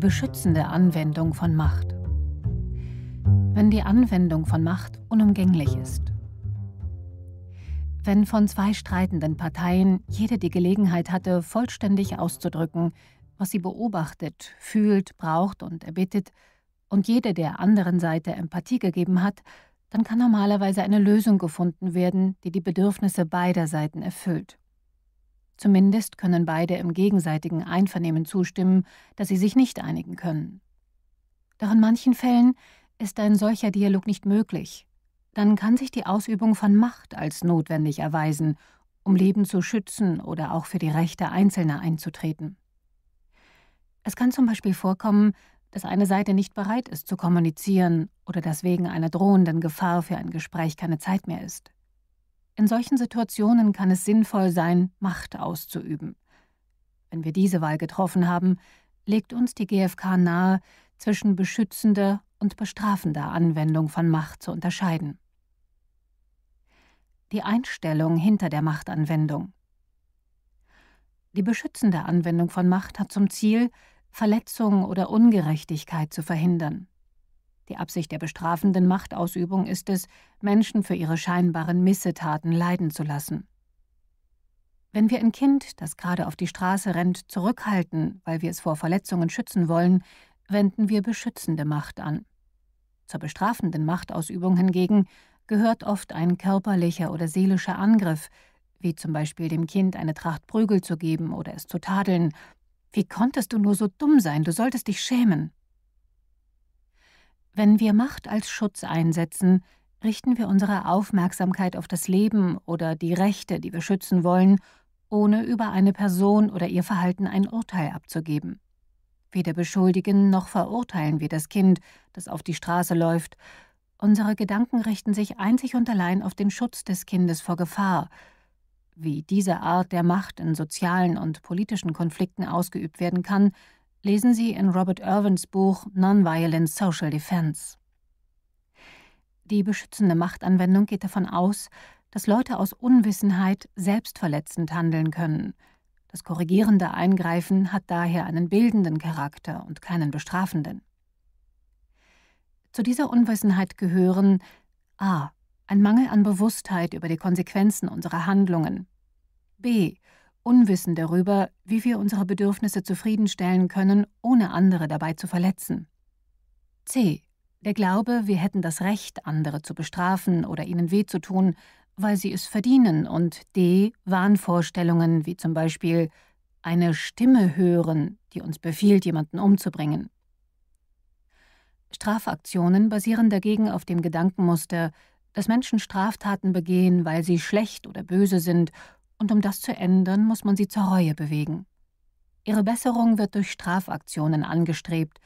Die beschützende Anwendung von Macht. Wenn die Anwendung von Macht unumgänglich ist. Wenn von zwei streitenden Parteien jede die Gelegenheit hatte, vollständig auszudrücken, was sie beobachtet, fühlt, braucht und erbittet, und jede der anderen Seite Empathie gegeben hat, dann kann normalerweise eine Lösung gefunden werden, die die Bedürfnisse beider Seiten erfüllt. Zumindest können beide im gegenseitigen Einvernehmen zustimmen, dass sie sich nicht einigen können. Doch in manchen Fällen ist ein solcher Dialog nicht möglich. Dann kann sich die Ausübung von Macht als notwendig erweisen, um Leben zu schützen oder auch für die Rechte Einzelner einzutreten. Es kann zum Beispiel vorkommen, dass eine Seite nicht bereit ist zu kommunizieren oder dass wegen einer drohenden Gefahr für ein Gespräch keine Zeit mehr ist. In solchen Situationen kann es sinnvoll sein, Macht auszuüben. Wenn wir diese Wahl getroffen haben, legt uns die GfK nahe, zwischen beschützender und bestrafender Anwendung von Macht zu unterscheiden. Die Einstellung hinter der Machtanwendung. Die beschützende Anwendung von Macht hat zum Ziel, Verletzung oder Ungerechtigkeit zu verhindern. Die Absicht der bestrafenden Machtausübung ist es, Menschen für ihre scheinbaren Missetaten leiden zu lassen. Wenn wir ein Kind, das gerade auf die Straße rennt, zurückhalten, weil wir es vor Verletzungen schützen wollen, wenden wir beschützende Macht an. Zur bestrafenden Machtausübung hingegen gehört oft ein körperlicher oder seelischer Angriff, wie zum Beispiel dem Kind eine Tracht Prügel zu geben oder es zu tadeln. Wie konntest du nur so dumm sein, du solltest dich schämen. Wenn wir Macht als Schutz einsetzen, richten wir unsere Aufmerksamkeit auf das Leben oder die Rechte, die wir schützen wollen, ohne über eine Person oder ihr Verhalten ein Urteil abzugeben. Weder beschuldigen noch verurteilen wir das Kind, das auf die Straße läuft. Unsere Gedanken richten sich einzig und allein auf den Schutz des Kindes vor Gefahr. Wie diese Art der Macht in sozialen und politischen Konflikten ausgeübt werden kann, lesen Sie in Robert Irwins Buch Nonviolent Social Defense. Die beschützende Machtanwendung geht davon aus, dass Leute aus Unwissenheit selbstverletzend handeln können. Das korrigierende Eingreifen hat daher einen bildenden Charakter und keinen bestrafenden. Zu dieser Unwissenheit gehören a. ein Mangel an Bewusstheit über die Konsequenzen unserer Handlungen, b. Unwissen darüber, wie wir unsere Bedürfnisse zufriedenstellen können, ohne andere dabei zu verletzen. C. Der Glaube, wir hätten das Recht, andere zu bestrafen oder ihnen weh zu tun, weil sie es verdienen. Und D. Wahnvorstellungen, wie zum Beispiel eine Stimme hören, die uns befiehlt, jemanden umzubringen. Strafaktionen basieren dagegen auf dem Gedankenmuster, dass Menschen Straftaten begehen, weil sie schlecht oder böse sind und um das zu ändern, muss man sie zur Reue bewegen. Ihre Besserung wird durch Strafaktionen angestrebt,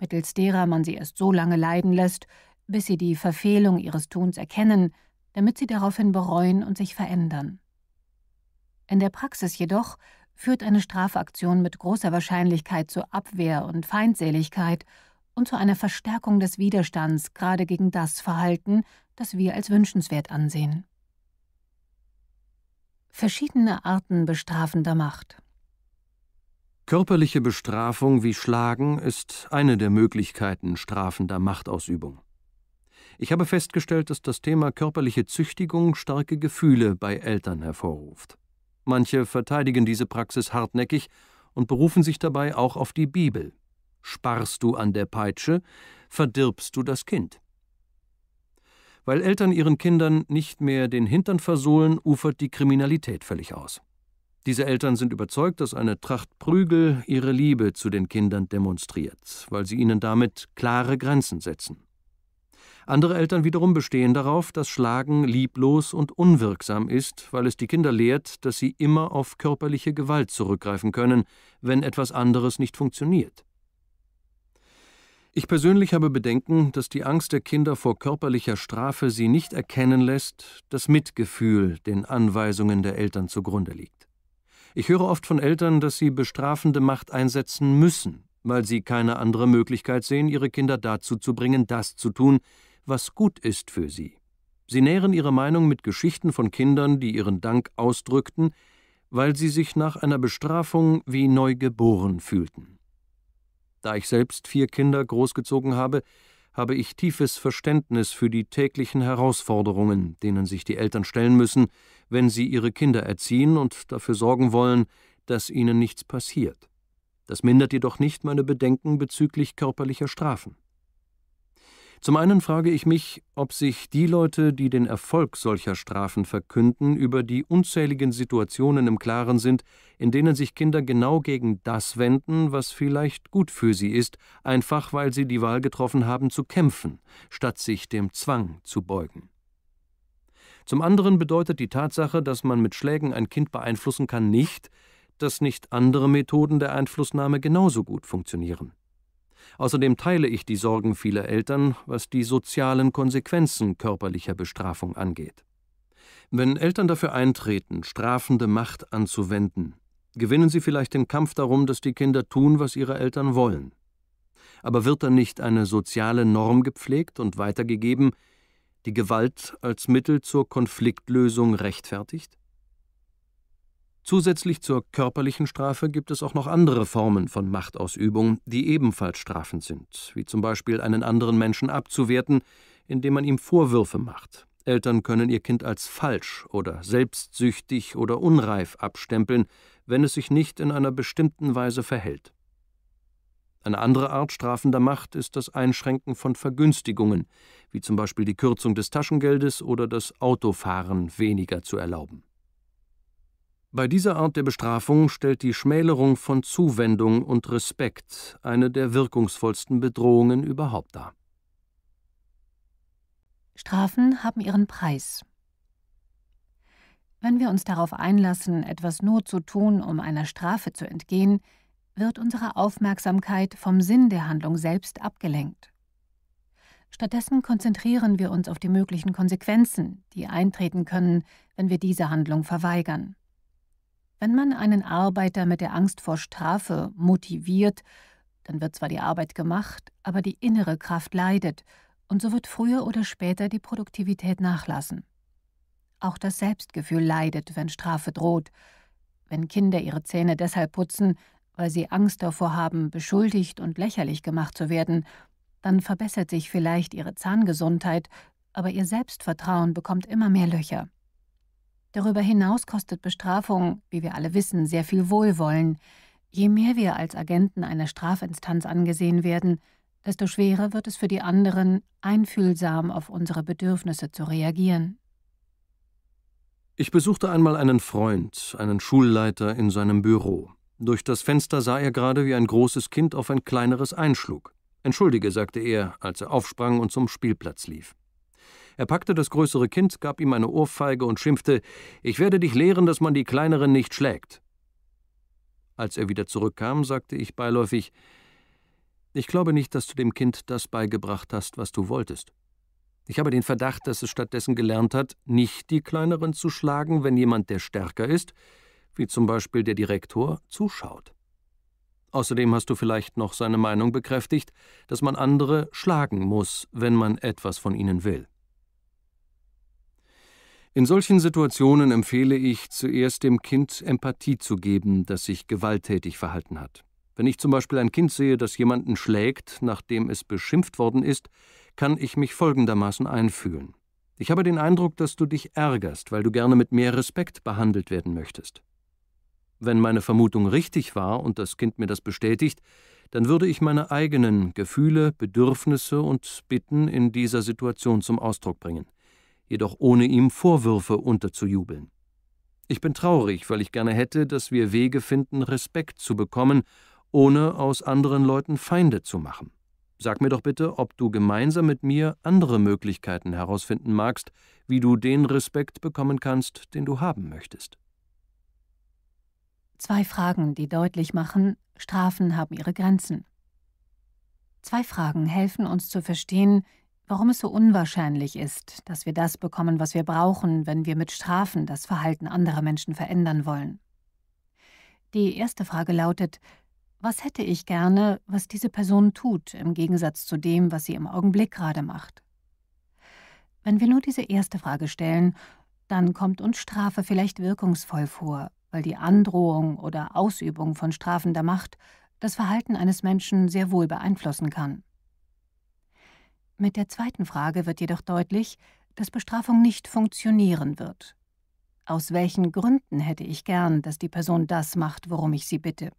mittels derer man sie erst so lange leiden lässt, bis sie die Verfehlung ihres Tuns erkennen, damit sie daraufhin bereuen und sich verändern. In der Praxis jedoch führt eine Strafaktion mit großer Wahrscheinlichkeit zu Abwehr und Feindseligkeit und zu einer Verstärkung des Widerstands gerade gegen das Verhalten, das wir als wünschenswert ansehen. Verschiedene Arten bestrafender Macht. Körperliche Bestrafung wie Schlagen ist eine der Möglichkeiten strafender Machtausübung. Ich habe festgestellt, dass das Thema körperliche Züchtigung starke Gefühle bei Eltern hervorruft. Manche verteidigen diese Praxis hartnäckig und berufen sich dabei auch auf die Bibel. Sparst du an der Peitsche, verdirbst du das Kind. Weil Eltern ihren Kindern nicht mehr den Hintern versohlen, ufert die Kriminalität völlig aus. Diese Eltern sind überzeugt, dass eine Tracht Prügel ihre Liebe zu den Kindern demonstriert, weil sie ihnen damit klare Grenzen setzen. Andere Eltern wiederum bestehen darauf, dass Schlagen lieblos und unwirksam ist, weil es die Kinder lehrt, dass sie immer auf körperliche Gewalt zurückgreifen können, wenn etwas anderes nicht funktioniert. Ich persönlich habe Bedenken, dass die Angst der Kinder vor körperlicher Strafe sie nicht erkennen lässt, dass Mitgefühl den Anweisungen der Eltern zugrunde liegt. Ich höre oft von Eltern, dass sie bestrafende Macht einsetzen müssen, weil sie keine andere Möglichkeit sehen, ihre Kinder dazu zu bringen, das zu tun, was gut ist für sie. Sie nähren ihre Meinung mit Geschichten von Kindern, die ihren Dank ausdrückten, weil sie sich nach einer Bestrafung wie neu geboren fühlten. Da ich selbst vier Kinder großgezogen habe, habe ich tiefes Verständnis für die täglichen Herausforderungen, denen sich die Eltern stellen müssen, wenn sie ihre Kinder erziehen und dafür sorgen wollen, dass ihnen nichts passiert. Das mindert jedoch nicht meine Bedenken bezüglich körperlicher Strafen. Zum einen frage ich mich, ob sich die Leute, die den Erfolg solcher Strafen verkünden, über die unzähligen Situationen im Klaren sind, in denen sich Kinder genau gegen das wenden, was vielleicht gut für sie ist, einfach weil sie die Wahl getroffen haben zu kämpfen, statt sich dem Zwang zu beugen. Zum anderen bedeutet die Tatsache, dass man mit Schlägen ein Kind beeinflussen kann, nicht, dass nicht andere Methoden der Einflussnahme genauso gut funktionieren. Außerdem teile ich die Sorgen vieler Eltern, was die sozialen Konsequenzen körperlicher Bestrafung angeht. Wenn Eltern dafür eintreten, strafende Macht anzuwenden, gewinnen sie vielleicht den Kampf darum, dass die Kinder tun, was ihre Eltern wollen. Aber wird dann nicht eine soziale Norm gepflegt und weitergegeben, die Gewalt als Mittel zur Konfliktlösung rechtfertigt? Zusätzlich zur körperlichen Strafe gibt es auch noch andere Formen von Machtausübung, die ebenfalls strafend sind, wie zum Beispiel einen anderen Menschen abzuwerten, indem man ihm Vorwürfe macht. Eltern können ihr Kind als falsch oder selbstsüchtig oder unreif abstempeln, wenn es sich nicht in einer bestimmten Weise verhält. Eine andere Art strafender Macht ist das Einschränken von Vergünstigungen, wie zum Beispiel die Kürzung des Taschengeldes oder das Autofahren weniger zu erlauben. Bei dieser Art der Bestrafung stellt die Schmälerung von Zuwendung und Respekt eine der wirkungsvollsten Bedrohungen überhaupt dar. Strafen haben ihren Preis. Wenn wir uns darauf einlassen, etwas nur zu tun, um einer Strafe zu entgehen, wird unsere Aufmerksamkeit vom Sinn der Handlung selbst abgelenkt. Stattdessen konzentrieren wir uns auf die möglichen Konsequenzen, die eintreten können, wenn wir diese Handlung verweigern. Wenn man einen Arbeiter mit der Angst vor Strafe motiviert, dann wird zwar die Arbeit gemacht, aber die innere Kraft leidet, und so wird früher oder später die Produktivität nachlassen. Auch das Selbstgefühl leidet, wenn Strafe droht. Wenn Kinder ihre Zähne deshalb putzen, weil sie Angst davor haben, beschuldigt und lächerlich gemacht zu werden, dann verbessert sich vielleicht ihre Zahngesundheit, aber ihr Selbstvertrauen bekommt immer mehr Löcher. Darüber hinaus kostet Bestrafung, wie wir alle wissen, sehr viel Wohlwollen. Je mehr wir als Agenten einer Strafinstanz angesehen werden, desto schwerer wird es für die anderen, einfühlsam auf unsere Bedürfnisse zu reagieren. Ich besuchte einmal einen Freund, einen Schulleiter in seinem Büro. Durch das Fenster sah er gerade, wie ein großes Kind auf ein kleineres einschlug. Entschuldige, sagte er, als er aufsprang und zum Spielplatz lief. Er packte das größere Kind, gab ihm eine Ohrfeige und schimpfte Ich werde dich lehren, dass man die kleineren nicht schlägt. Als er wieder zurückkam, sagte ich beiläufig Ich glaube nicht, dass du dem Kind das beigebracht hast, was du wolltest. Ich habe den Verdacht, dass es stattdessen gelernt hat, nicht die kleineren zu schlagen, wenn jemand, der stärker ist, wie zum Beispiel der Direktor, zuschaut. Außerdem hast du vielleicht noch seine Meinung bekräftigt, dass man andere schlagen muss, wenn man etwas von ihnen will. In solchen Situationen empfehle ich zuerst dem Kind Empathie zu geben, das sich gewalttätig verhalten hat. Wenn ich zum Beispiel ein Kind sehe, das jemanden schlägt, nachdem es beschimpft worden ist, kann ich mich folgendermaßen einfühlen. Ich habe den Eindruck, dass du dich ärgerst, weil du gerne mit mehr Respekt behandelt werden möchtest. Wenn meine Vermutung richtig war und das Kind mir das bestätigt, dann würde ich meine eigenen Gefühle, Bedürfnisse und Bitten in dieser Situation zum Ausdruck bringen jedoch ohne ihm Vorwürfe unterzujubeln. Ich bin traurig, weil ich gerne hätte, dass wir Wege finden, Respekt zu bekommen, ohne aus anderen Leuten Feinde zu machen. Sag mir doch bitte, ob du gemeinsam mit mir andere Möglichkeiten herausfinden magst, wie du den Respekt bekommen kannst, den du haben möchtest. Zwei Fragen, die deutlich machen, Strafen haben ihre Grenzen. Zwei Fragen helfen uns zu verstehen, warum es so unwahrscheinlich ist, dass wir das bekommen, was wir brauchen, wenn wir mit Strafen das Verhalten anderer Menschen verändern wollen. Die erste Frage lautet, was hätte ich gerne, was diese Person tut, im Gegensatz zu dem, was sie im Augenblick gerade macht? Wenn wir nur diese erste Frage stellen, dann kommt uns Strafe vielleicht wirkungsvoll vor, weil die Androhung oder Ausübung von strafender Macht das Verhalten eines Menschen sehr wohl beeinflussen kann. Mit der zweiten Frage wird jedoch deutlich, dass Bestrafung nicht funktionieren wird. Aus welchen Gründen hätte ich gern, dass die Person das macht, worum ich sie bitte?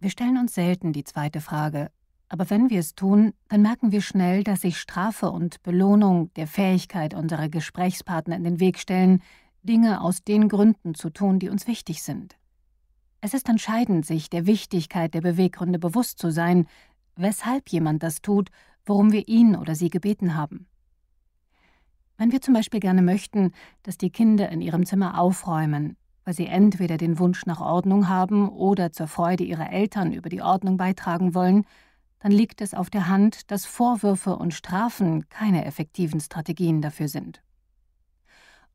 Wir stellen uns selten die zweite Frage, aber wenn wir es tun, dann merken wir schnell, dass sich Strafe und Belohnung der Fähigkeit unserer Gesprächspartner in den Weg stellen, Dinge aus den Gründen zu tun, die uns wichtig sind. Es ist entscheidend, sich der Wichtigkeit der Beweggründe bewusst zu sein, weshalb jemand das tut, worum wir ihn oder sie gebeten haben. Wenn wir zum Beispiel gerne möchten, dass die Kinder in ihrem Zimmer aufräumen, weil sie entweder den Wunsch nach Ordnung haben oder zur Freude ihrer Eltern über die Ordnung beitragen wollen, dann liegt es auf der Hand, dass Vorwürfe und Strafen keine effektiven Strategien dafür sind.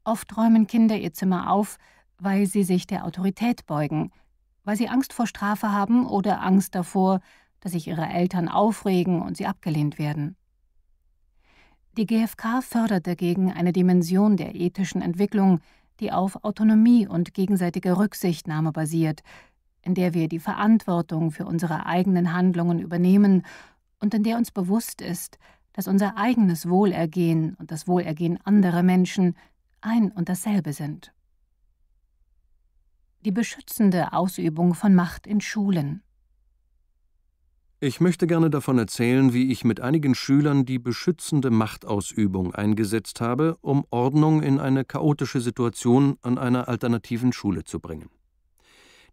Oft räumen Kinder ihr Zimmer auf, weil sie sich der Autorität beugen, weil sie Angst vor Strafe haben oder Angst davor, dass sich ihre Eltern aufregen und sie abgelehnt werden. Die GfK fördert dagegen eine Dimension der ethischen Entwicklung, die auf Autonomie und gegenseitiger Rücksichtnahme basiert, in der wir die Verantwortung für unsere eigenen Handlungen übernehmen und in der uns bewusst ist, dass unser eigenes Wohlergehen und das Wohlergehen anderer Menschen ein und dasselbe sind. Die beschützende Ausübung von Macht in Schulen. Ich möchte gerne davon erzählen, wie ich mit einigen Schülern die beschützende Machtausübung eingesetzt habe, um Ordnung in eine chaotische Situation an einer alternativen Schule zu bringen.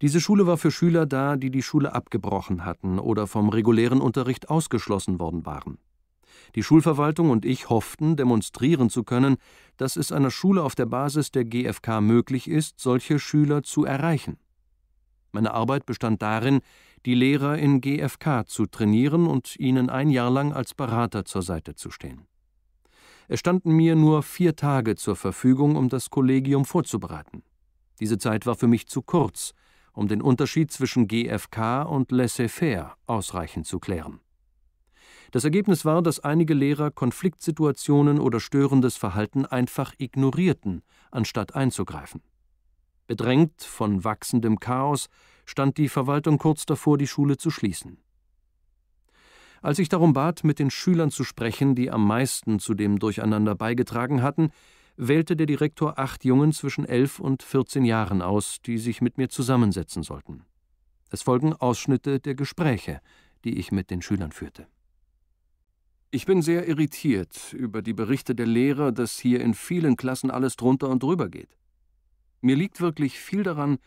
Diese Schule war für Schüler da, die die Schule abgebrochen hatten oder vom regulären Unterricht ausgeschlossen worden waren. Die Schulverwaltung und ich hofften, demonstrieren zu können, dass es einer Schule auf der Basis der GfK möglich ist, solche Schüler zu erreichen. Meine Arbeit bestand darin, die Lehrer in GfK zu trainieren und ihnen ein Jahr lang als Berater zur Seite zu stehen. Es standen mir nur vier Tage zur Verfügung, um das Kollegium vorzubereiten. Diese Zeit war für mich zu kurz, um den Unterschied zwischen GfK und laissez-faire ausreichend zu klären. Das Ergebnis war, dass einige Lehrer Konfliktsituationen oder störendes Verhalten einfach ignorierten, anstatt einzugreifen. Bedrängt von wachsendem Chaos stand die Verwaltung kurz davor, die Schule zu schließen. Als ich darum bat, mit den Schülern zu sprechen, die am meisten zu dem Durcheinander beigetragen hatten, wählte der Direktor acht Jungen zwischen elf und vierzehn Jahren aus, die sich mit mir zusammensetzen sollten. Es folgen Ausschnitte der Gespräche, die ich mit den Schülern führte. Ich bin sehr irritiert über die Berichte der Lehrer, dass hier in vielen Klassen alles drunter und drüber geht. Mir liegt wirklich viel daran,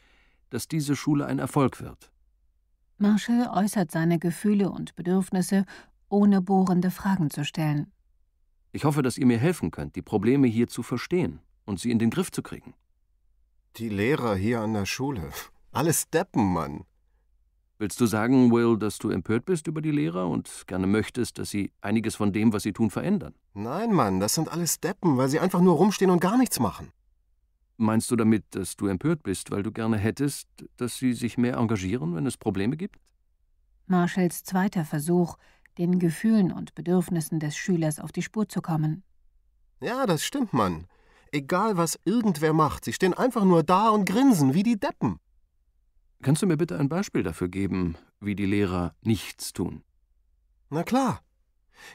dass diese Schule ein Erfolg wird. Marshall äußert seine Gefühle und Bedürfnisse, ohne bohrende Fragen zu stellen. Ich hoffe, dass ihr mir helfen könnt, die Probleme hier zu verstehen und sie in den Griff zu kriegen. Die Lehrer hier an der Schule. Alles Deppen, Mann. Willst du sagen, Will, dass du empört bist über die Lehrer und gerne möchtest, dass sie einiges von dem, was sie tun, verändern? Nein, Mann, das sind alles Deppen, weil sie einfach nur rumstehen und gar nichts machen. Meinst du damit, dass du empört bist, weil du gerne hättest, dass sie sich mehr engagieren, wenn es Probleme gibt? Marshalls zweiter Versuch, den Gefühlen und Bedürfnissen des Schülers auf die Spur zu kommen. Ja, das stimmt, Mann. Egal, was irgendwer macht, sie stehen einfach nur da und grinsen wie die Deppen. Kannst du mir bitte ein Beispiel dafür geben, wie die Lehrer nichts tun? Na klar.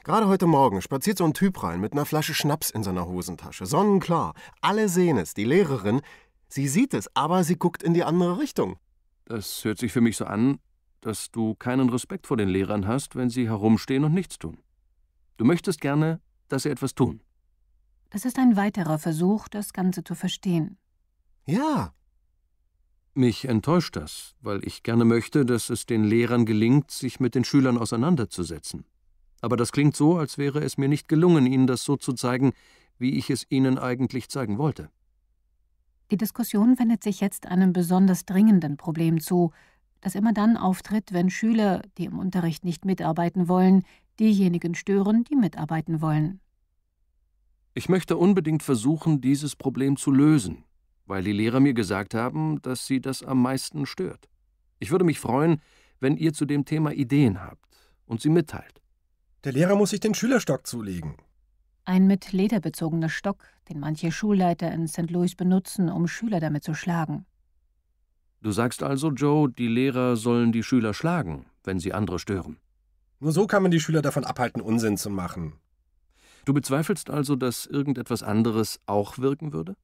Gerade heute Morgen spaziert so ein Typ rein mit einer Flasche Schnaps in seiner Hosentasche. Sonnenklar. Alle sehen es. Die Lehrerin, sie sieht es, aber sie guckt in die andere Richtung. Das hört sich für mich so an, dass du keinen Respekt vor den Lehrern hast, wenn sie herumstehen und nichts tun. Du möchtest gerne, dass sie etwas tun. Das ist ein weiterer Versuch, das Ganze zu verstehen. Ja. Mich enttäuscht das, weil ich gerne möchte, dass es den Lehrern gelingt, sich mit den Schülern auseinanderzusetzen aber das klingt so, als wäre es mir nicht gelungen, Ihnen das so zu zeigen, wie ich es Ihnen eigentlich zeigen wollte. Die Diskussion wendet sich jetzt einem besonders dringenden Problem zu, das immer dann auftritt, wenn Schüler, die im Unterricht nicht mitarbeiten wollen, diejenigen stören, die mitarbeiten wollen. Ich möchte unbedingt versuchen, dieses Problem zu lösen, weil die Lehrer mir gesagt haben, dass sie das am meisten stört. Ich würde mich freuen, wenn ihr zu dem Thema Ideen habt und sie mitteilt. Der Lehrer muss sich den Schülerstock zulegen. Ein mit Leder bezogener Stock, den manche Schulleiter in St. Louis benutzen, um Schüler damit zu schlagen. Du sagst also, Joe, die Lehrer sollen die Schüler schlagen, wenn sie andere stören. Nur so kann man die Schüler davon abhalten, Unsinn zu machen. Du bezweifelst also, dass irgendetwas anderes auch wirken würde?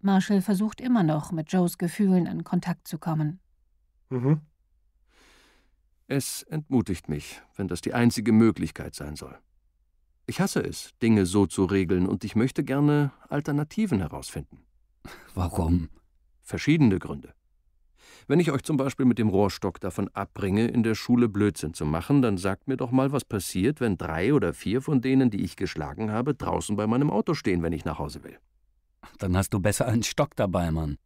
Marshall versucht immer noch, mit Joes Gefühlen in Kontakt zu kommen. Mhm. Es entmutigt mich, wenn das die einzige Möglichkeit sein soll. Ich hasse es, Dinge so zu regeln, und ich möchte gerne Alternativen herausfinden. Warum? Verschiedene Gründe. Wenn ich euch zum Beispiel mit dem Rohrstock davon abbringe, in der Schule Blödsinn zu machen, dann sagt mir doch mal, was passiert, wenn drei oder vier von denen, die ich geschlagen habe, draußen bei meinem Auto stehen, wenn ich nach Hause will. Dann hast du besser einen Stock dabei, Mann.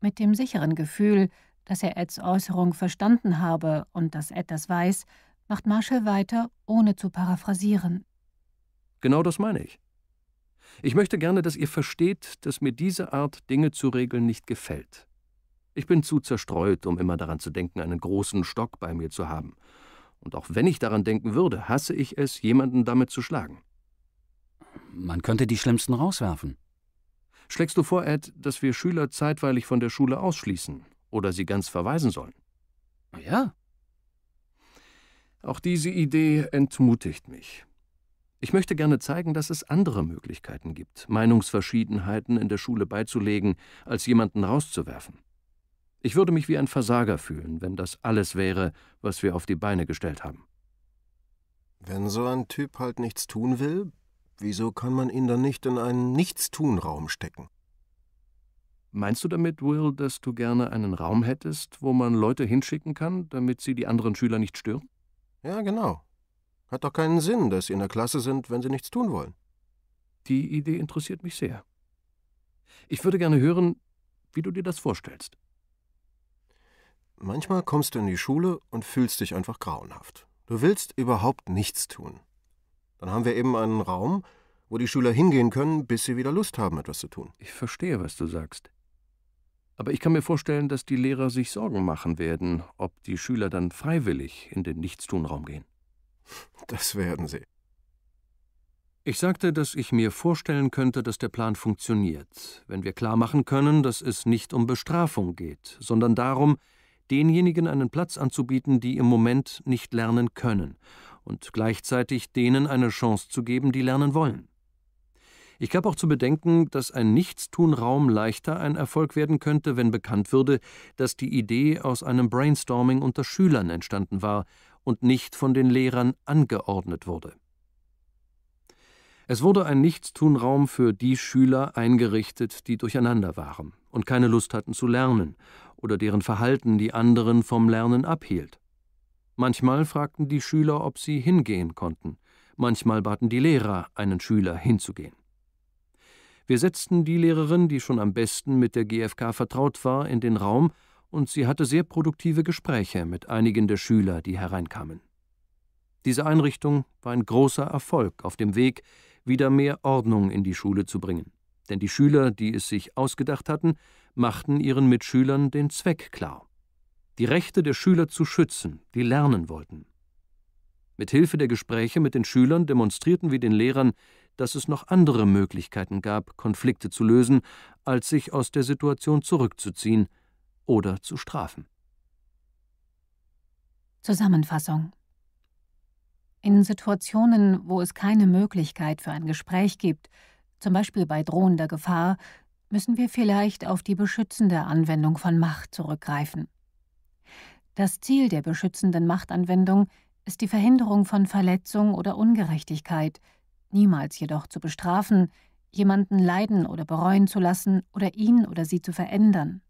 Mit dem sicheren Gefühl, dass er Eds Äußerung verstanden habe und dass Ed das weiß, macht Marshall weiter, ohne zu paraphrasieren. Genau das meine ich. Ich möchte gerne, dass ihr versteht, dass mir diese Art, Dinge zu regeln, nicht gefällt. Ich bin zu zerstreut, um immer daran zu denken, einen großen Stock bei mir zu haben. Und auch wenn ich daran denken würde, hasse ich es, jemanden damit zu schlagen. Man könnte die Schlimmsten rauswerfen. Schlägst du vor, Ed, dass wir Schüler zeitweilig von der Schule ausschließen oder sie ganz verweisen sollen? Ja. Auch diese Idee entmutigt mich. Ich möchte gerne zeigen, dass es andere Möglichkeiten gibt, Meinungsverschiedenheiten in der Schule beizulegen, als jemanden rauszuwerfen. Ich würde mich wie ein Versager fühlen, wenn das alles wäre, was wir auf die Beine gestellt haben. Wenn so ein Typ halt nichts tun will, wieso kann man ihn dann nicht in einen Nichtstun-Raum stecken? Meinst du damit, Will, dass du gerne einen Raum hättest, wo man Leute hinschicken kann, damit sie die anderen Schüler nicht stören? Ja, genau. Hat doch keinen Sinn, dass sie in der Klasse sind, wenn sie nichts tun wollen. Die Idee interessiert mich sehr. Ich würde gerne hören, wie du dir das vorstellst. Manchmal kommst du in die Schule und fühlst dich einfach grauenhaft. Du willst überhaupt nichts tun. Dann haben wir eben einen Raum, wo die Schüler hingehen können, bis sie wieder Lust haben, etwas zu tun. Ich verstehe, was du sagst. Aber ich kann mir vorstellen, dass die Lehrer sich Sorgen machen werden, ob die Schüler dann freiwillig in den Nichtstunraum gehen. Das werden sie. Ich sagte, dass ich mir vorstellen könnte, dass der Plan funktioniert, wenn wir klar machen können, dass es nicht um Bestrafung geht, sondern darum, denjenigen einen Platz anzubieten, die im Moment nicht lernen können, und gleichzeitig denen eine Chance zu geben, die lernen wollen. Ich gab auch zu bedenken, dass ein Nichtstun-Raum leichter ein Erfolg werden könnte, wenn bekannt würde, dass die Idee aus einem Brainstorming unter Schülern entstanden war und nicht von den Lehrern angeordnet wurde. Es wurde ein Nichtstun-Raum für die Schüler eingerichtet, die durcheinander waren und keine Lust hatten zu lernen oder deren Verhalten die anderen vom Lernen abhielt. Manchmal fragten die Schüler, ob sie hingehen konnten, manchmal baten die Lehrer, einen Schüler hinzugehen. Wir setzten die Lehrerin, die schon am besten mit der GfK vertraut war, in den Raum, und sie hatte sehr produktive Gespräche mit einigen der Schüler, die hereinkamen. Diese Einrichtung war ein großer Erfolg auf dem Weg, wieder mehr Ordnung in die Schule zu bringen. Denn die Schüler, die es sich ausgedacht hatten, machten ihren Mitschülern den Zweck klar. Die Rechte der Schüler zu schützen, die lernen wollten. Mit Hilfe der Gespräche mit den Schülern demonstrierten wir den Lehrern, dass es noch andere Möglichkeiten gab, Konflikte zu lösen, als sich aus der Situation zurückzuziehen oder zu strafen. Zusammenfassung In Situationen, wo es keine Möglichkeit für ein Gespräch gibt, zum Beispiel bei drohender Gefahr, müssen wir vielleicht auf die beschützende Anwendung von Macht zurückgreifen. Das Ziel der beschützenden Machtanwendung ist die Verhinderung von Verletzung oder Ungerechtigkeit, niemals jedoch zu bestrafen, jemanden leiden oder bereuen zu lassen oder ihn oder sie zu verändern.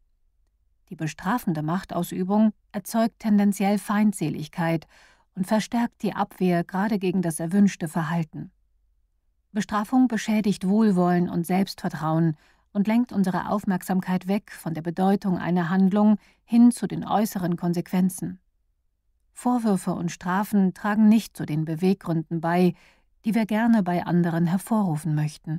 Die bestrafende Machtausübung erzeugt tendenziell Feindseligkeit und verstärkt die Abwehr gerade gegen das erwünschte Verhalten. Bestrafung beschädigt Wohlwollen und Selbstvertrauen und lenkt unsere Aufmerksamkeit weg von der Bedeutung einer Handlung hin zu den äußeren Konsequenzen. Vorwürfe und Strafen tragen nicht zu den Beweggründen bei, die wir gerne bei anderen hervorrufen möchten.